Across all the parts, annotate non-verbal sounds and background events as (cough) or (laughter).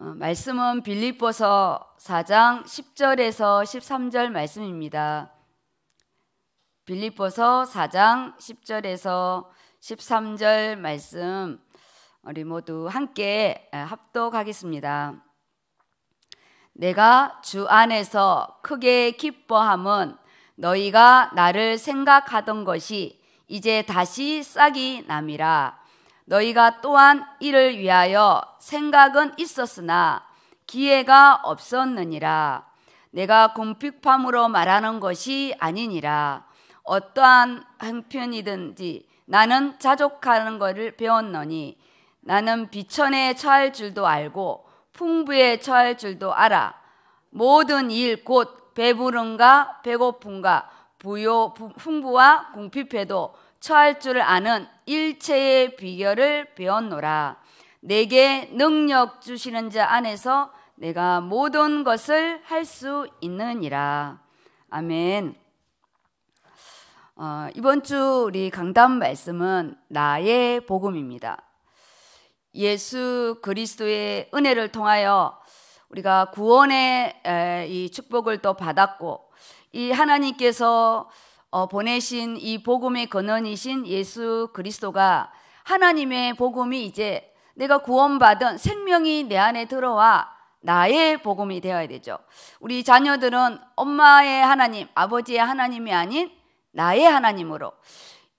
어, 말씀은 빌립보서 4장 10절에서 13절 말씀입니다. 빌립보서 4장 10절에서 13절 말씀 우리 모두 함께 합독하겠습니다. 내가 주 안에서 크게 기뻐함은 너희가 나를 생각하던 것이 이제 다시 싹이 남이라. 너희가 또한 이를 위하여 생각은 있었으나 기회가 없었느니라. 내가 궁핍함으로 말하는 것이 아니니라. 어떠한 형편이든지 나는 자족하는 것을 배웠노니 나는 비천에 처할 줄도 알고 풍부에 처할 줄도 알아. 모든 일 곧 배부른가 배고픈가 부요 풍부와 궁핍해도 처할 줄 아는 일체의 비결을 배웠노라. 내게 능력 주시는 자 안에서 내가 모든 것을 할 수 있느니라. 아멘. 어, 이번 주 우리 강단 말씀은 나의 복음입니다. 예수 그리스도의 은혜를 통하여 우리가 구원의 이 축복을 또 받았고 이 하나님께서 어, 보내신 이 복음의 근원이신 예수 그리스도가 하나님의 복음이 이제 내가 구원받은 생명이 내 안에 들어와 나의 복음이 되어야 되죠. 우리 자녀들은 엄마의 하나님, 아버지의 하나님이 아닌 나의 하나님으로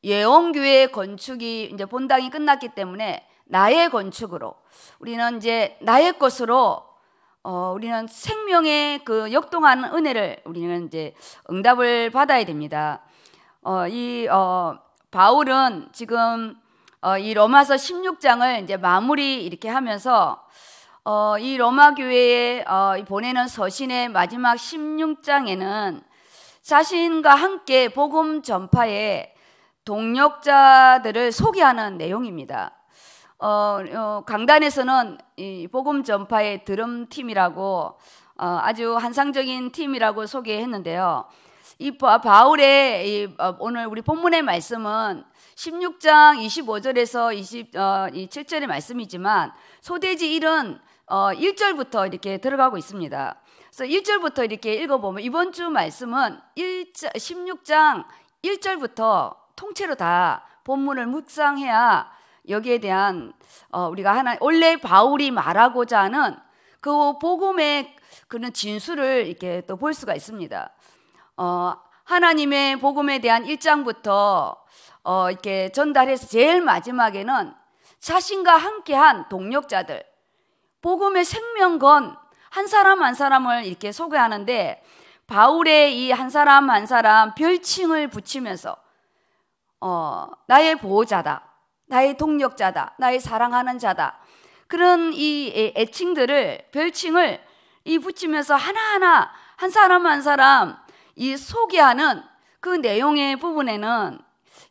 예원교회 건축이 이제 본당이 끝났기 때문에 나의 건축으로 우리는 이제 나의 것으로 어, 우리는 생명의 그 역동하는 은혜를 우리는 이제 응답을 받아야 됩니다. 어, 이 어, 바울은 지금 어, 이 로마서 16장을 이제 마무리 이렇게 하면서 어, 이 로마 교회에 어, 보내는 서신의 마지막 16장에는 자신과 함께 복음 전파에 동력자들을 소개하는 내용입니다. 어, 어, 강단에서는 이 복음 전파의 드럼 팀이라고 어, 아주 환상적인 팀이라고 소개했는데요. 이 바울의 이, 어, 오늘 우리 본문의 말씀은 16장 25절에서 27절의 말씀이지만 소대지 1은 어, 1절부터 이렇게 들어가고 있습니다. 그래서 1절부터 이렇게 읽어보면 이번 주 말씀은 1, 16장 1절부터 통째로 다 본문을 묵상해야 여기에 대한 어, 우리가 하나 원래 바울이 말하고자 하는 그 복음의 그런 진수를 이렇게 또 볼 수가 있습니다. 어, 하나님의 복음에 대한 1장부터 어, 이렇게 전달해서 제일 마지막에는 자신과 함께한 동력자들, 복음의 생명 건 한 사람 한 사람을 이렇게 소개하는데 바울의 이 한 사람 한 사람 별칭을 붙이면서 어, 나의 보호자다. 나의 동력자다. 나의 사랑하는 자다. 그런 이 애칭들을 별칭을 이 붙이면서 하나하나 한 사람 한 사람 이 소개하는 그 내용의 부분에는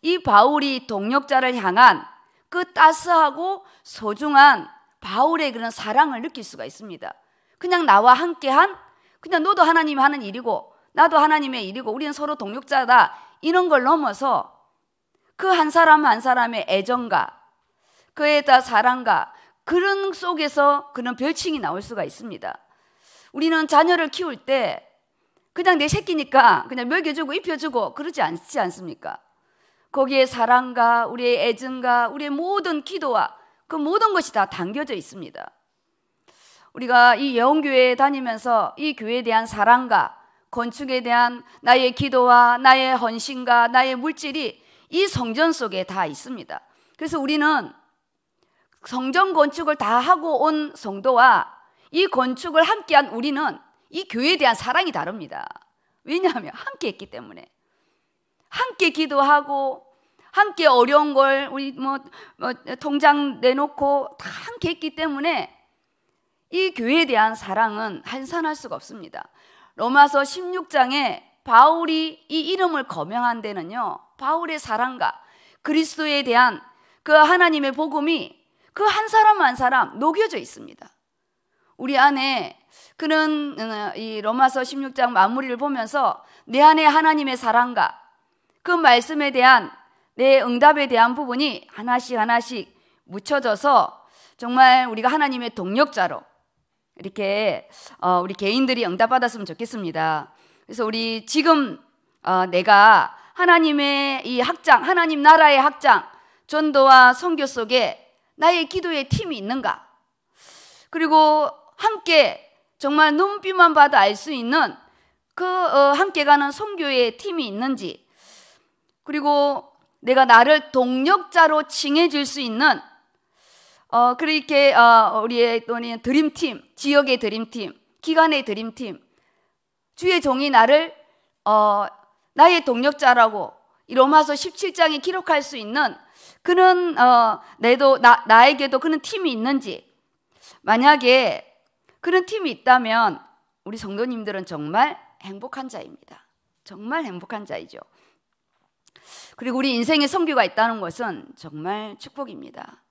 이 바울이 동력자를 향한 그 따스하고 소중한 바울의 그런 사랑을 느낄 수가 있습니다. 그냥 나와 함께한 그냥 너도 하나님이 하는 일이고 나도 하나님의 일이고 우리는 서로 동력자다 이런 걸 넘어서 그 한 사람 한 사람의 애정과 그에 다 사랑과 그런 속에서 그런 별칭이 나올 수가 있습니다. 우리는 자녀를 키울 때 그냥 내 새끼니까 그냥 먹여주고 입혀주고 그러지 않지 않습니까? 거기에 사랑과 우리의 애증과 우리의 모든 기도와 그 모든 것이 다 담겨져 있습니다. 우리가 이 예원교회에 다니면서 이 교회에 대한 사랑과 건축에 대한 나의 기도와 나의 헌신과 나의 물질이 이 성전 속에 다 있습니다. 그래서 우리는 성전 건축을 다 하고 온 성도와 이 건축을 함께한 우리는 이 교회에 대한 사랑이 다릅니다. 왜냐하면 함께 했기 때문에. 함께 기도하고, 함께 어려운 걸 우리 뭐, 뭐 통장 내놓고 다 함께 했기 때문에 이 교회에 대한 사랑은 한산할 수가 없습니다. 로마서 16장에 바울이 이 이름을 거명한 데는요, 바울의 사랑과 그리스도에 대한 그 하나님의 복음이 그 한 사람 한 사람 녹여져 있습니다. 우리 안에 그는 어, 이 로마서 16장 마무리를 보면서 내 안에 하나님의 사랑과 그 말씀에 대한 내 응답에 대한 부분이 하나씩 하나씩 묻혀져서 정말 우리가 하나님의 동력자로 이렇게 어, 우리 개인들이 응답받았으면 좋겠습니다. 그래서 우리 지금 어, 내가 하나님의 이 학장, 하나님 나라의 학장, 전도와 선교 속에 나의 기도의 팀이 있는가? 그리고 함께 정말 눈빛만 봐도 알 수 있는 그 어, 함께 가는 선교의 팀이 있는지, 그리고 내가 나를 동력자로 칭해 줄 수 있는 어, 그렇게 어, 우리의 또는 드림팀, 지역의 드림팀, 기관의 드림팀, 주의 종이 나를 어, 나의 동력자라고 이 로마서 17장에 기록할 수 있는 그런 어, 내도 나, 나에게도 그런 팀이 있는지 만약에 그런 팀이 있다면 우리 성도님들은 정말 행복한 자입니다. 정말 행복한 자이죠. 그리고 우리 인생에 성교가 있다는 것은 정말 축복입니다.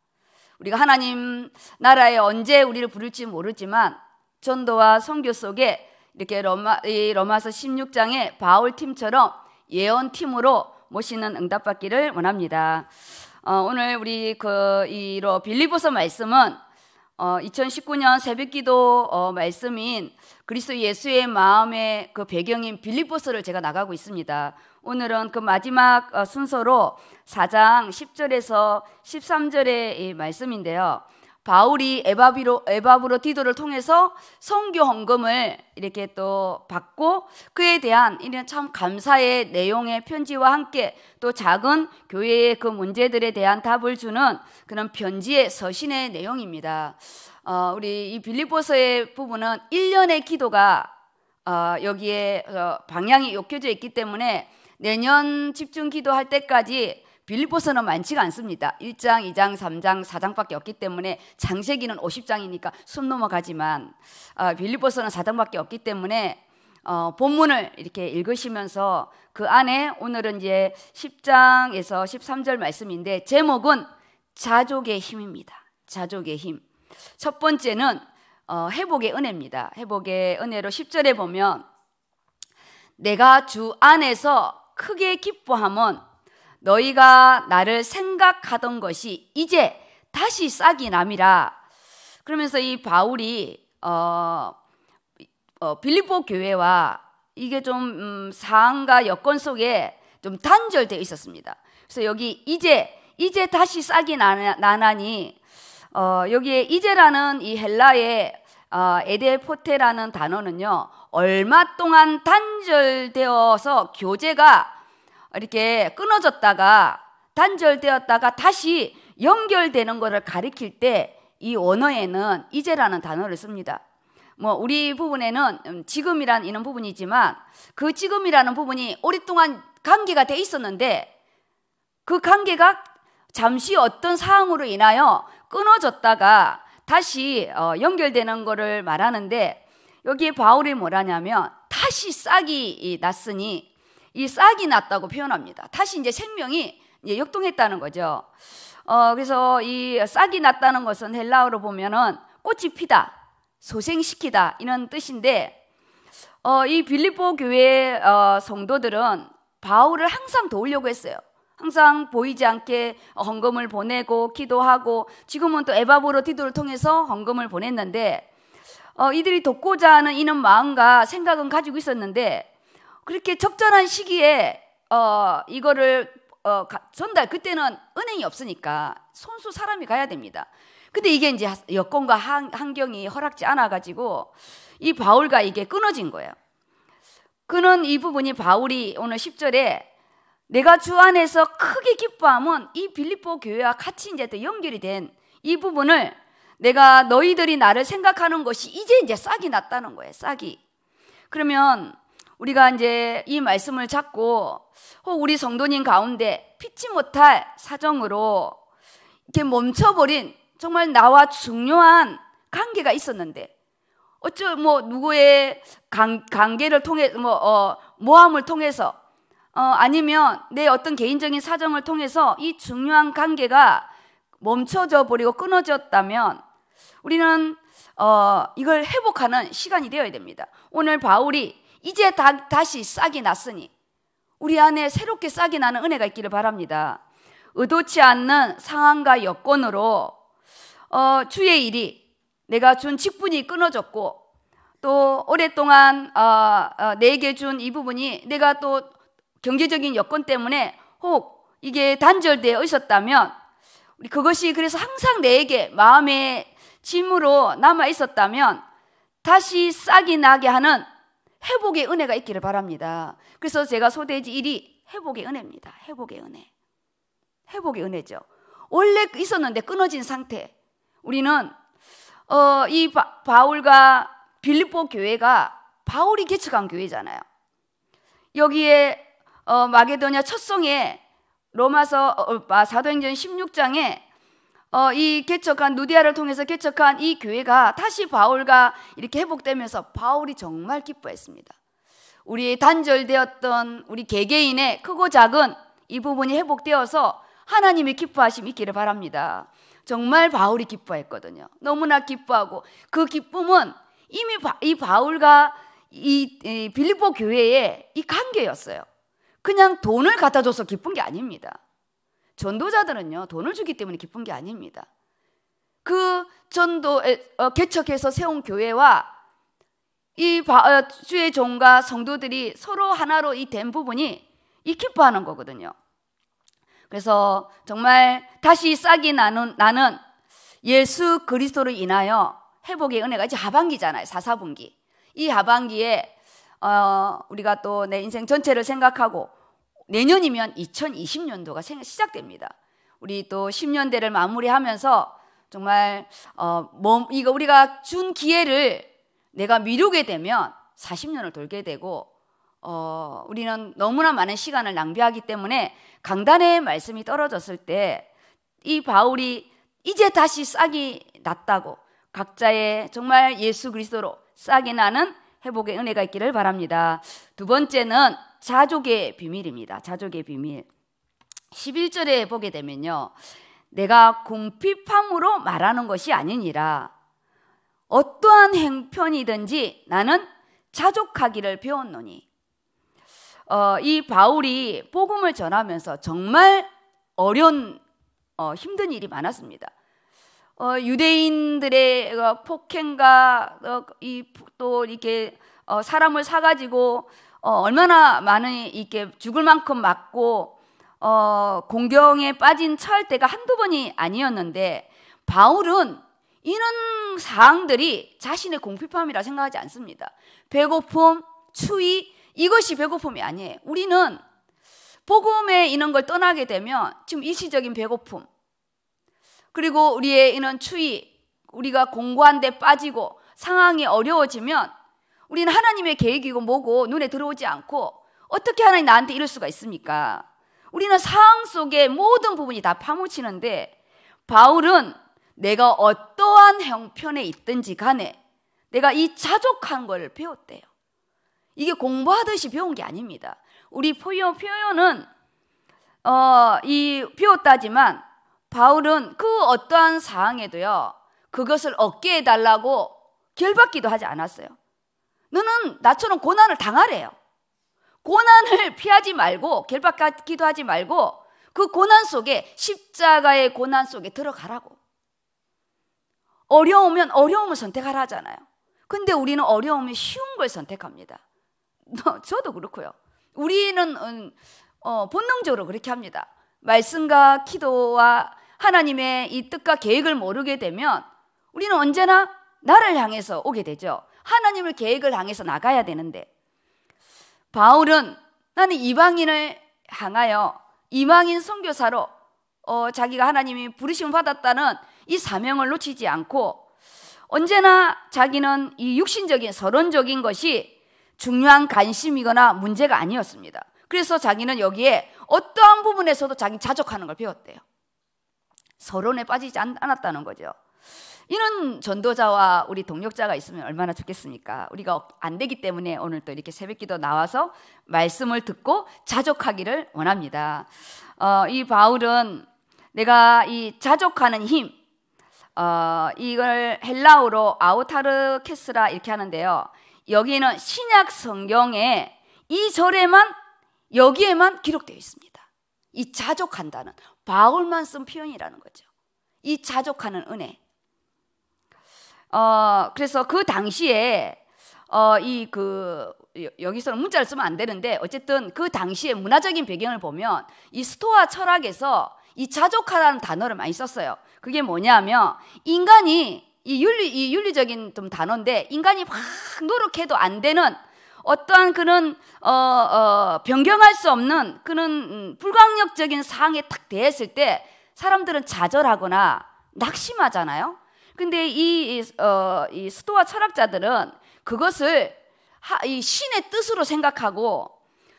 우리가 하나님 나라에 언제 우리를 부를지 모르지만 전도와 선교 속에 이렇게 로마, 이 로마서 16장의 바울 팀처럼 예언 팀으로 모시는 응답받기를 원합니다. 어, 오늘 우리 그 이로 빌리보서 말씀은 어, 2019년 새벽기도 어, 말씀인 그리스도 예수의 마음의 그 배경인 빌리보서를 제가 나가고 있습니다. 오늘은 그 마지막 어, 순서로 4장 10절에서 13절의 말씀인데요. 바울이 에바비로 에바브로 디도를 통해서 성교 헌금을 이렇게 또 받고 그에 대한 이런 참 감사의 내용의 편지와 함께 또 작은 교회의 그 문제들에 대한 답을 주는 그런 편지의 서신의 내용입니다. 어, 우리 이 빌립보서의 부분은 1년의 기도가 어, 여기에 어, 방향이 엮여져 있기 때문에 내년 집중 기도할 때까지 빌립보서는 많지가 않습니다. 1장, 2장, 3장, 4장밖에 없기 때문에 장세기는 50장이니까 숨 넘어가지만 어, 빌립보서는 4장밖에 없기 때문에 어, 본문을 이렇게 읽으시면서 그 안에 오늘은 이제 10장에서 13절 말씀인데 제목은 자족의 힘입니다. 자족의 힘. 첫 번째는 어, 회복의 은혜입니다. 회복의 은혜로 10절에 보면 내가 주 안에서 크게 기뻐함은 너희가 나를 생각하던 것이 이제 다시 싹이 남이라. 그러면서 이 바울이 어, 어 빌립보 교회와 이게 좀 음, 상황과 여건 속에 좀 단절되어 있었습니다. 그래서 여기 이제 이제 다시 싹이 나나니 어, 여기에 이제라는 이 헬라의 어, 에데포테라는 단어는요 얼마 동안 단절되어서 교제가 이렇게 끊어졌다가 단절되었다가 다시 연결되는 것을 가리킬 때 이 원어에는 이제라는 단어를 씁니다. 뭐 우리 부분에는 음, 지금이란 이런 부분이지만 그 지금이라는 부분이 오랫동안 관계가 돼 있었는데 그 관계가 잠시 어떤 상황으로 인하여 끊어졌다가 다시 어, 연결되는 것을 말하는데 여기에 바울이 뭐라냐면 다시 싹이 났으니 이 싹이 났다고 표현합니다. 다시 이제 생명이 이제 역동했다는 거죠. 어, 그래서 이 싹이 났다는 것은 헬라어로 보면은 꽃이 피다, 소생시키다 이런 뜻인데 어, 이 빌립보 교회 어, 성도들은 바울을 항상 도우려고 했어요. 항상 보이지 않게 헌금을 보내고 기도하고 지금은 또 에바보로 디도를 통해서 헌금을 보냈는데 어, 이들이 돕고자 하는 이런 마음과 생각은 가지고 있었는데 그렇게 적절한 시기에 어, 이거를 어, 전달 그때는 은행이 없으니까 손수 사람이 가야 됩니다. 근데 이게 이제 여건과 환경이 허락지 않아 가지고 이 바울과 이게 끊어진 거예요. 그는 이 부분이 바울이 오늘 10절에 내가 주 안에서 크게 기뻐함은 이 빌립보 교회와 같이 이제 또 연결이 된 이 부분을 내가 너희들이 나를 생각하는 것이 이제 이제 싹이 났다는 거예요. 싹이. 그러면 우리가 이제 이 말씀을 잡고 혹 우리 성도님 가운데 피치 못할 사정으로 이렇게 멈춰버린 정말 나와 중요한 관계가 있었는데 어쩌 뭐 누구의 관, 관계를 통해 뭐 어, 모함을 통해서 어, 아니면 내 어떤 개인적인 사정을 통해서 이 중요한 관계가 멈춰져 버리고 끊어졌다면 우리는 어, 이걸 회복하는 시간이 되어야 됩니다. 오늘 바울이 이제 다, 다시 싹이 났으니 우리 안에 새롭게 싹이 나는 은혜가 있기를 바랍니다. 의도치 않는 상황과 여건으로 어, 주의 일이 내가 준 직분이 끊어졌고 또 오랫동안 어, 어, 내게 준 이 부분이 내가 또 경제적인 여건 때문에 혹 이게 단절되어 있었다면 그것이 그래서 항상 내게 마음의 짐으로 남아 있었다면 다시 싹이 나게 하는 회복의 은혜가 있기를 바랍니다. 그래서 제가 소대지 1이 회복의 은혜입니다. 회복의 은혜. 회복의 은혜죠. 원래 있었는데 끊어진 상태. 우리는 어, 이 바, 바울과 빌립보 교회가 바울이 개척한 교회잖아요. 여기에 어, 마게도냐 첫 성에 로마서 어, 아, 사도행전 16장에 어, 이 개척한 누디아를 통해서 개척한 이 교회가 다시 바울과 이렇게 회복되면서 바울이 정말 기뻐했습니다. 우리 단절되었던 우리 개개인의 크고 작은 이 부분이 회복되어서 하나님의 기뻐하심 있기를 바랍니다. 정말 바울이 기뻐했거든요. 너무나 기뻐하고 그 기쁨은 이미 바, 이 바울과 이, 이 빌립보 교회의 이 관계였어요. 그냥 돈을 갖다 줘서 기쁜 게 아닙니다. 전도자들은요, 돈을 주기 때문에 기쁜 게 아닙니다. 그 전도 어, 개척해서 세운 교회와 이 어, 주의 종과 성도들이 서로 하나로 이 된 부분이 이 기뻐하는 거거든요. 그래서 정말 다시 싹이 나는, 나는 예수 그리스도로 인하여 회복의 은혜가 이제 하반기잖아요. 사사분기. 이 하반기에 어, 우리가 또 내 인생 전체를 생각하고 내년이면 2020년도가 시작됩니다. 우리 또 10년대를 마무리하면서 정말 어, 뭐, 이거 우리가 준 기회를 내가 미루게 되면 40년을 돌게 되고 어, 우리는 너무나 많은 시간을 낭비하기 때문에 강단의 말씀이 떨어졌을 때 이 바울이 이제 다시 싹이 났다고 각자의 정말 예수 그리스도로 싹이 나는 회복의 은혜가 있기를 바랍니다. 두 번째는 자족의 비밀입니다. 자족의 비밀. 11절에 보게 되면요. 내가 궁핍함으로 말하는 것이 아니니라. 어떠한 행편이든지 나는 자족하기를 배웠노니. 어, 이 바울이 복음을 전하면서 정말 어려운 어, 힘든 일이 많았습니다. 어, 유대인들의 어, 폭행과 어, 이, 또 이렇게 어, 사람을 사가지고 어, 얼마나 많은 이렇게 죽을 만큼 맞고 어, 공경에 빠진 처할 때가 한두 번이 아니었는데 바울은 이런 사항들이 자신의 공핍함이라 생각하지 않습니다. 배고픔, 추위, 이것이 배고픔이 아니에요. 우리는 복음에 있는 걸 떠나게 되면 지금 일시적인 배고픔, 그리고 우리의 이런 추위, 우리가 공고한 데 빠지고 상황이 어려워지면 우리는 하나님의 계획이고 뭐고 눈에 들어오지 않고 어떻게 하나님 나한테 이럴 수가 있습니까? 우리는 상황 속의 모든 부분이 다 파묻히는데 바울은 내가 어떠한 형편에 있든지 간에 내가 이 자족한 걸 배웠대요. 이게 공부하듯이 배운 게 아닙니다. 우리 표현, 표현은, 어, 이, 배웠다지만, 바울은 그 어떠한 상황에도요, 그것을 얻게 해달라고 결받기도 하지 않았어요. 너는 나처럼 고난을 당하래요. 고난을 (laughs) 피하지 말고, 결받기도 하지 말고, 그 고난 속에, 십자가의 고난 속에 들어가라고. 어려우면 어려움을 선택하라 하잖아요. 근데 우리는 어려움이 쉬운 걸 선택합니다. (laughs) 저도 그렇고요. 우리는 음, 어, 본능적으로 그렇게 합니다. 말씀과 기도와 하나님의 이 뜻과 계획을 모르게 되면 우리는 언제나 나를 향해서 오게 되죠. 하나님을 계획을 향해서 나가야 되는데 바울은 나는 이방인을 향하여 이방인 선교사로 어, 자기가 하나님이 부르심을 받았다는 이 사명을 놓치지 않고 언제나 자기는 이 육신적인 서론적인 것이 중요한 관심이거나 문제가 아니었습니다. 그래서 자기는 여기에 어떠한 부분에서도 자기 자족하는 걸 배웠대요. 서론에 빠지지 않았다는 거죠. 이런 전도자와 우리 동력자가 있으면 얼마나 좋겠습니까? 우리가 안 되기 때문에 오늘 또 이렇게 새벽기도 나와서 말씀을 듣고 자족하기를 원합니다. 어, 이 바울은 내가 이 자족하는 힘, 어, 이걸 헬라어로 아우타르케스라 이렇게 하는데요. 여기는 신약 성경에 이 절에만 여기에만 기록되어 있습니다. 이 자족한다는 바울만 쓴 표현이라는 거죠. 이 자족하는 은혜. 어, 그래서 그 당시에 어, 이그 여기서는 문자를 쓰면 안 되는데 어쨌든 그 당시의 문화적인 배경을 보면 이 스토아 철학에서 이 자족하다는 단어를 많이 썼어요. 그게 뭐냐면 인간이 이 윤리 이 윤리적인 좀 단어인데 인간이 막 노력해도 안 되는 어떠한 그런 어, 어, 변경할 수 없는 그런 음, 불강력적인 상황에 탁 대했을 때 사람들은 좌절하거나 낙심하잖아요. 근데 이, 어, 이 스토아 철학자들은 그것을 하, 이 신의 뜻으로 생각하고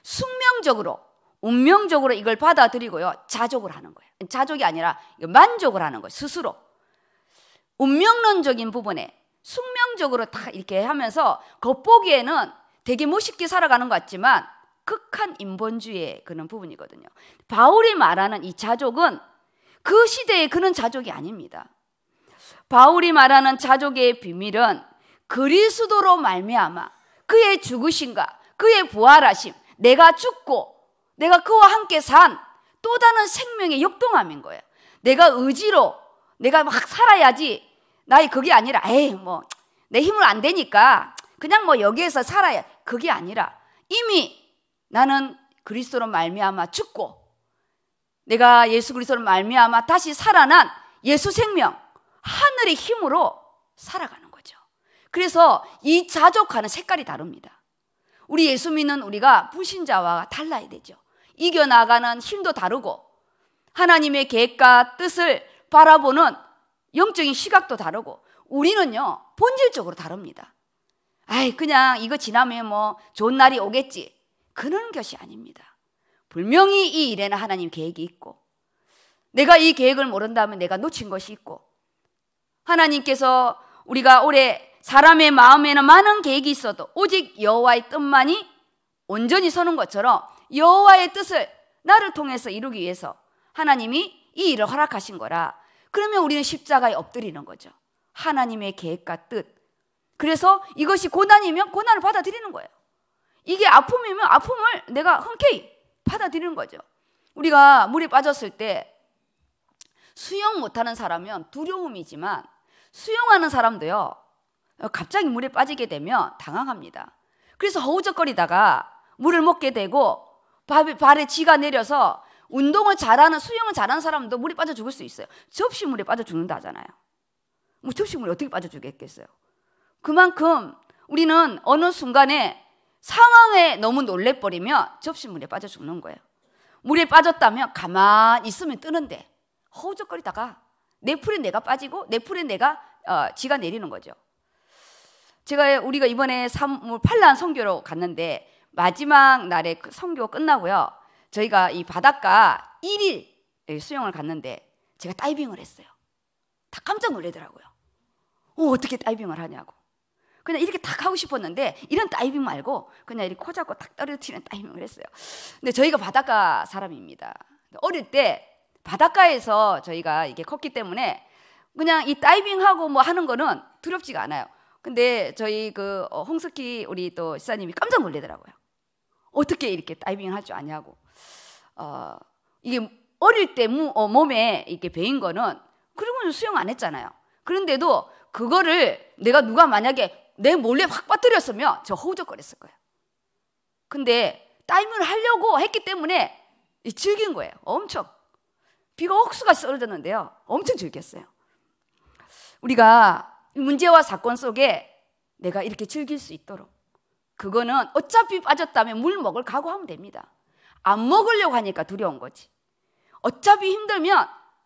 숙명적으로 운명적으로 이걸 받아들이고요 자족을 하는 거예요. 자족이 아니라 만족을 하는 거예요. 스스로 운명론적인 부분에 숙명적으로 다 이렇게 하면서 겉보기에는 되게 멋있게 살아가는 것 같지만 극한 인본주의의 그런 부분이거든요. 바울이 말하는 이 자족은 그 시대의 그런 자족이 아닙니다. 바울이 말하는 자족의 비밀은 그리스도로 말미암아 그의 죽으심과 그의 부활하심, 내가 죽고 내가 그와 함께 산 또 다른 생명의 역동함인 거예요. 내가 의지로 내가 막 살아야지 나의 그게 아니라 에이 뭐 내 힘을 안 되니까 그냥 뭐 여기에서 살아야 그게 아니라 이미 나는 그리스도로 말미암아 죽고 내가 예수 그리스도로 말미암아 다시 살아난 예수 생명 하늘의 힘으로 살아가는 거죠. 그래서 이 자족하는 색깔이 다릅니다. 우리 예수 믿는 우리가 불신자와 달라야 되죠. 이겨나가는 힘도 다르고 하나님의 계획과 뜻을 바라보는 영적인 시각도 다르고 우리는요 본질적으로 다릅니다. 아이 그냥 이거 지나면 뭐 좋은 날이 오겠지 그런 것이 아닙니다. 분명히 이 일에는 하나님 계획이 있고 내가 이 계획을 모른다면 내가 놓친 것이 있고 하나님께서 우리가 올해 사람의 마음에는 많은 계획이 있어도 오직 여호와의 뜻만이 온전히 서는 것처럼 여호와의 뜻을 나를 통해서 이루기 위해서 하나님이 이 일을 허락하신 거라. 그러면 우리는 십자가에 엎드리는 거죠. 하나님의 계획과 뜻. 그래서 이것이 고난이면 고난을 받아들이는 거예요. 이게 아픔이면 아픔을 내가 흔쾌히 받아들이는 거죠. 우리가 물에 빠졌을 때 수영 못하는 사람은 두려움이지만 수영하는 사람도요, 갑자기 물에 빠지게 되면 당황합니다. 그래서 허우적거리다가 물을 먹게 되고 발에 쥐가 내려서 운동을 잘하는 수영을 잘하는 사람도 물에 빠져 죽을 수 있어요. 접시물에 빠져 죽는다 하잖아요. 뭐 접시물에 어떻게 빠져 죽겠겠어요? 그만큼 우리는 어느 순간에 상황에 너무 놀래버리면 접시물에 빠져 죽는 거예요. 물에 빠졌다면 가만히 있으면 뜨는데 허우적거리다가 내 풀에 내가 빠지고 내 풀에 내가 어, 지가 내리는 거죠. 제가 우리가 이번에 3, 팔란 선교로 갔는데 마지막 날에 그 선교 끝나고요. 저희가 이 바닷가 1일 수영을 갔는데 제가 다이빙을 했어요. 다 깜짝 놀래더라고요. 어, 어떻게 다이빙을 하냐고. 그냥 이렇게 탁 하고 싶었는데 이런 다이빙 말고 그냥 이렇게 코 잡고 탁 떨어뜨리는 다이빙을 했어요. 근데 저희가 바닷가 사람입니다. 어릴 때 바닷가에서 저희가 이게 컸기 때문에 그냥 이 다이빙하고 뭐 하는 거는 두렵지가 않아요. 근데 저희 그 어, 홍석희 우리 또 시사님이 깜짝 놀래더라고요. 어떻게 이렇게 다이빙 할 줄 아냐고. 어, 이게 어릴 때 무, 어, 몸에 이렇게 배인 거는 그리고 수영 안 했잖아요. 그런데도 그거를 내가 누가 만약에 내 몰래 확 빠뜨렸으면 저 허우적거렸을 거예요. 근데 다이빙을 하려고 했기 때문에 즐긴 거예요. 엄청. 비가 억수가 쏟아졌는데요. 엄청 즐겼어요. 우리가 문제와 사건 속에 내가 이렇게 즐길 수 있도록 그거는 어차피 빠졌다면 물 먹을 각오하면 됩니다. 안 먹으려고 하니까 두려운 거지. 어차피 힘들면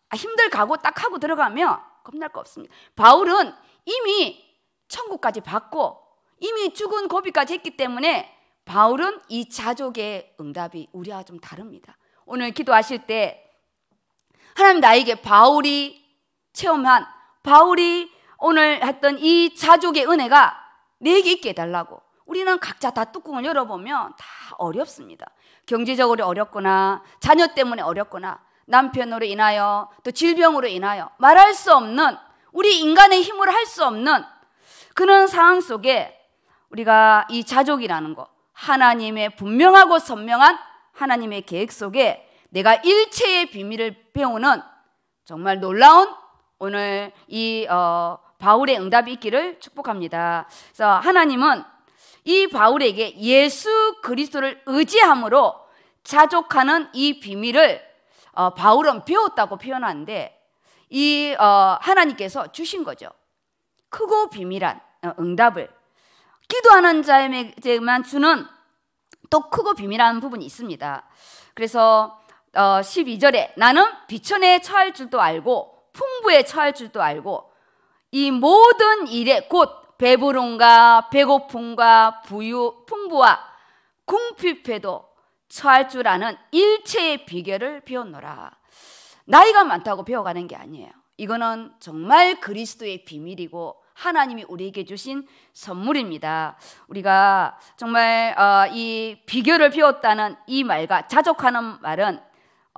아, 힘들 각오 딱 하고 들어가면 겁날 거 없습니다. 바울은 이미 천국까지 받고 이미 죽은 고비까지 했기 때문에 바울은 이 자족의 응답이 우리와 좀 다릅니다. 오늘 기도하실 때 하나님 나에게 바울이 체험한 바울이 오늘 했던 이 자족의 은혜가 내게 있게 해달라고. 우리는 각자 다 뚜껑을 열어보면 다 어렵습니다. 경제적으로 어렵거나 자녀 때문에 어렵거나 남편으로 인하여 또 질병으로 인하여 말할 수 없는 우리 인간의 힘으로 할 수 없는 그런 상황 속에 우리가 이 자족이라는 거 하나님의 분명하고 선명한 하나님의 계획 속에 내가 일체의 비밀을 배우는 정말 놀라운 오늘 이 어, 바울의 응답이 있기를 축복합니다. 그래서 하나님은 이 바울에게 예수 그리스도를 의지함으로 자족하는 이 비밀을 어, 바울은 배웠다고 표현하는데 이 어, 하나님께서 주신 거죠. 크고 비밀한 어, 응답을 기도하는 자에게만 주는 또 크고 비밀한 부분이 있습니다. 그래서 어, 12절에 나는 비천에 처할 줄도 알고 풍부에 처할 줄도 알고 이 모든 일에 곧 배부름과 배고픔과 부유 풍부와 궁핍에도 처할 줄 아는 일체의 비결을 배웠노라. 나이가 많다고 배워가는 게 아니에요. 이거는 정말 그리스도의 비밀이고 하나님이 우리에게 주신 선물입니다. 우리가 정말 어, 이 비결을 배웠다는 이 말과 자족하는 말은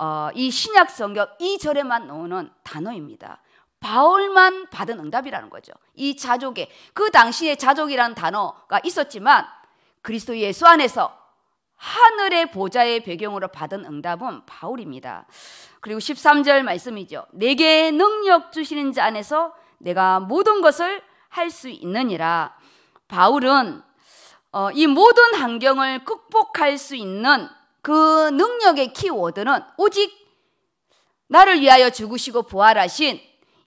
어, 이 신약 성경 이 절에만 나오는 단어입니다. 바울만 받은 응답이라는 거죠. 이 자족에 그 당시에 자족이라는 단어가 있었지만 그리스도 예수 안에서 하늘의 보좌의 배경으로 받은 응답은 바울입니다. 그리고 13절 말씀이죠. 내게 능력 주시는 자 안에서 내가 모든 것을 할 수 있느니라. 바울은 어, 이 모든 환경을 극복할 수 있는 그 능력의 키워드는 오직 나를 위하여 죽으시고 부활하신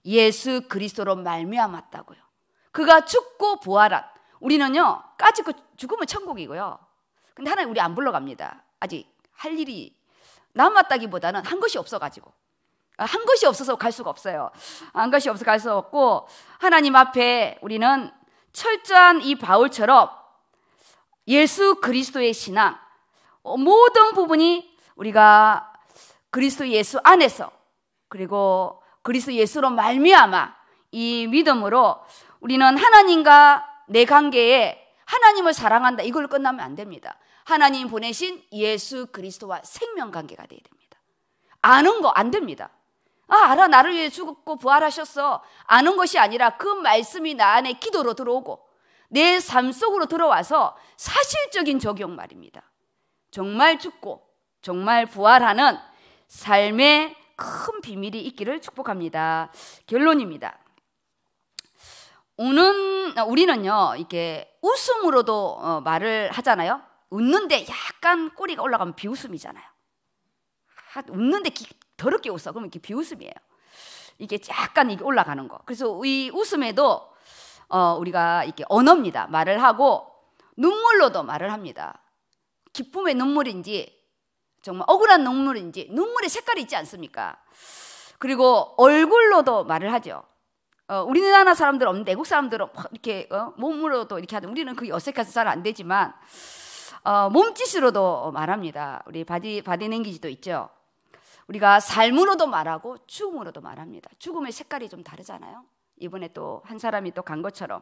예수 그리스도로 말미암았다고요. 그가 죽고 부활한 우리는요 까짓고 죽으면 천국이고요. 근데 하나님 우리 안 불러갑니다. 아직 할 일이 남았다기보다는 한 것이 없어가지고 아, 한 것이 없어서 갈 수가 없어요. 한 것이 없어 갈 수 없고 하나님 앞에 우리는 철저한 이 바울처럼 예수 그리스도의 신앙 어, 모든 부분이 우리가 그리스도 예수 안에서 그리고 그리스도 예수로 말미암아 이 믿음으로 우리는 하나님과 내 관계에 하나님을 사랑한다 이걸 끝나면 안 됩니다. 하나님 보내신 예수 그리스도와 생명 관계가 돼야 됩니다. 아는 거 안 됩니다. 아, 알아. 나를 위해 죽었고 부활하셨어. 아는 것이 아니라 그 말씀이 나 안에 기도로 들어오고 내 삶 속으로 들어와서 사실적인 적용 말입니다. 정말 죽고 정말 부활하는 삶의 큰 비밀이 있기를 축복합니다. 결론입니다. 우는 우리는요 이렇게 웃음으로도 어, 말을 하잖아요. 웃는데 약간 꼬리가 올라가면 비웃음이잖아요. 웃는데 기, 더럽게 웃어 그러면 이게 비웃음이에요. 이게 약간 이게 올라가는 거. 그래서 이 웃음에도 어, 우리가 이렇게 언어입니다. 말을 하고 눈물로도 말을 합니다. 기쁨의 눈물인지 정말 억울한 눈물인지 눈물의 색깔이 있지 않습니까? 그리고 얼굴로도 말을 하죠. 어, 우리나라 사람들 없는데 외국 사람들은 이렇게 어, 몸으로도 이렇게 하는 우리는 그게 어색해서 잘 안 되지만 어, 몸짓으로도 말합니다. 우리 바디 바디 랭귀지도 있죠. 우리가 삶으로도 말하고 죽음으로도 말합니다. 죽음의 색깔이 좀 다르잖아요. 이번에 또 한 사람이 또 간 것처럼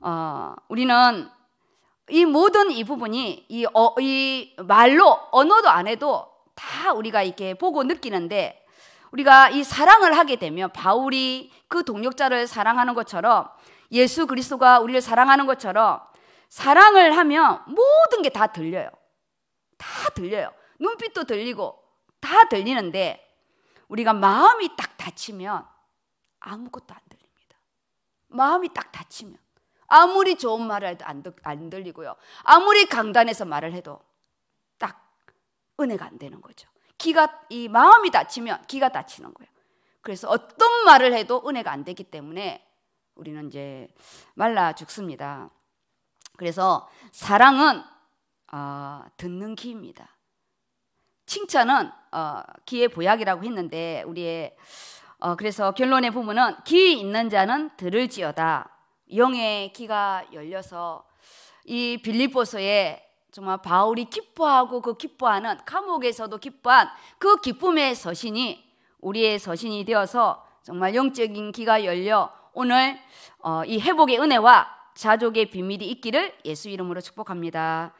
어, 우리는 이 모든 이 부분이 이, 어, 이 말로 언어도 안 해도 다 우리가 이렇게 보고 느끼는데 우리가 이 사랑을 하게 되면 바울이 그 동력자를 사랑하는 것처럼 예수 그리스도가 우리를 사랑하는 것처럼 사랑을 하면 모든 게 다 들려요. 다 들려요. 눈빛도 들리고 다 들리는데 우리가 마음이 딱 닫히면 아무것도 안 들립니다. 마음이 딱 닫히면 아무리 좋은 말을 해도 안, 안 들리고요. 아무리 강단에서 말을 해도 딱 은혜가 안 되는 거죠. 기가 이 마음이 다치면 기가 다치는 거예요. 그래서 어떤 말을 해도 은혜가 안 되기 때문에 우리는 이제 말라 죽습니다. 그래서 사랑은 어, 듣는 귀입니다. 칭찬은 어, 귀의 보약이라고 했는데 우리의 어, 그래서 결론의 부분은 귀 있는 자는 들을지어다. 영의 귀가 열려서 이 빌립보서에 정말 바울이 기뻐하고 그 기뻐하는 감옥에서도 기뻐한 그 기쁨의 서신이 우리의 서신이 되어서 정말 영적인 귀가 열려 오늘 어, 이 회복의 은혜와 자족의 비밀이 있기를 예수 이름으로 축복합니다.